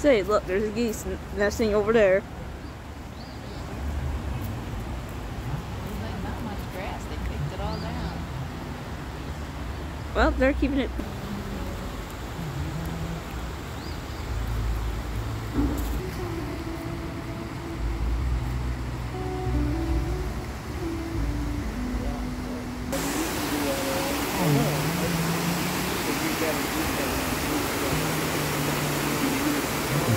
Say, look, there's a geese nesting over there. Well, they're much grass. They picked it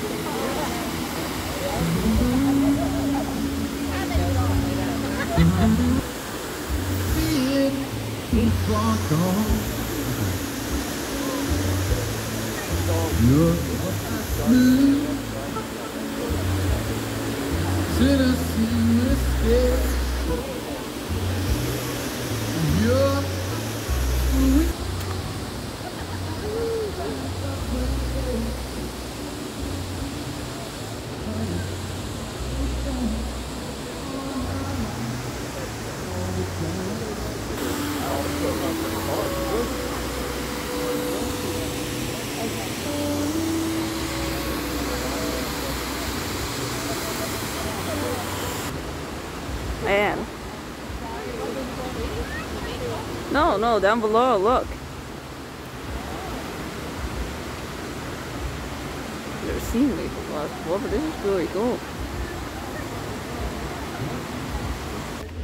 nice there. Tennessee whiskey. Man. No, no, down below, look. Never seen me before, but this is really cool.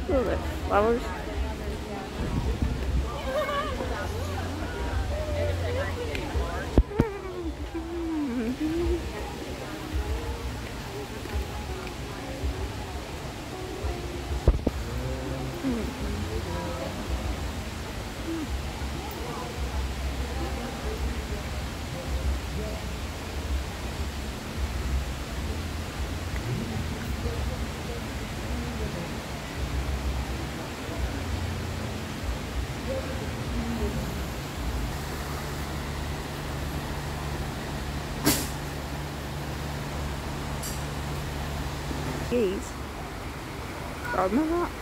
Look at flowers. Geese. Guard my rocks.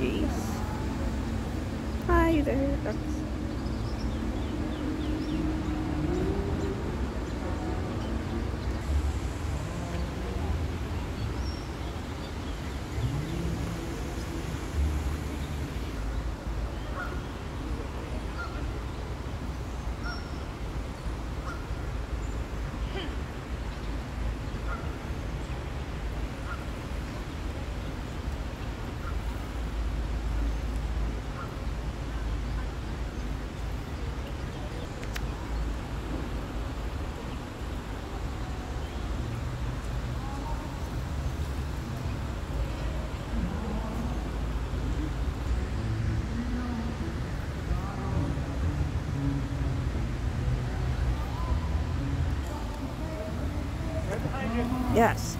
Geese. Hi there, Yes.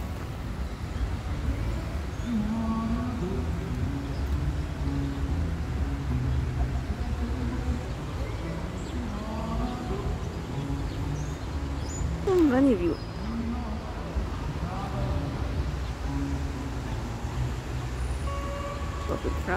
Hmm, many of you.